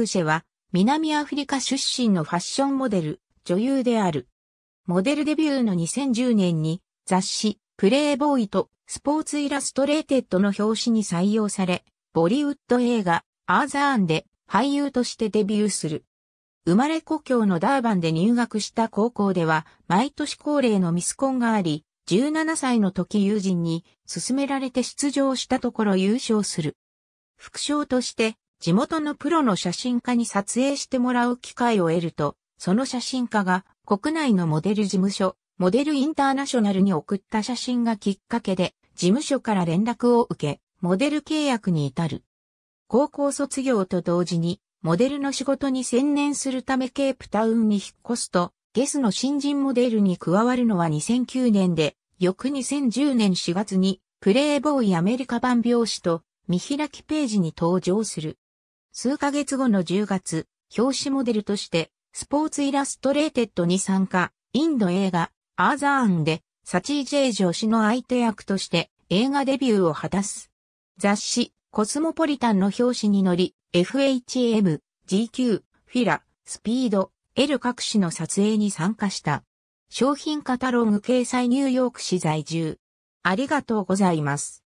プーシェは南アフリカ出身のファッションモデル、女優である。モデルデビューの2010年に雑誌プレイボーイとスポーツイラスト。レーテッドの表紙に採用され、ボリウッド映画アーザーンで俳優としてデビューする。生まれ故郷のダーバンで入学した高校では毎年恒例のミスコンがあり、17歳の時友人に勧められて出場したところ優勝する。副賞として地元のプロの写真家に撮影してもらう機会を得ると、その写真家が国内のモデル事務所、モデルインターナショナルに送った写真がきっかけで、事務所から連絡を受け、モデル契約に至る。高校卒業と同時に、モデルの仕事に専念するためケープタウンに引っ越すと、ゲスの新人モデルに加わるのは2009年で、翌2010年4月に、プレイボーイアメリカ版表紙と見開きページに登場する。数ヶ月後の10月、表紙モデルとして、スポーツイラストレーテッドに参加、インド映画、アーザーンで、サチー・ジェイ女子の相手役として映画デビューを果たす。雑誌、コスモポリタンの表紙に乗り、FHM、GQ、フィラ、スピード、L 各種の撮影に参加した。商品カタログ掲載ニューヨーク市在住。ありがとうございます。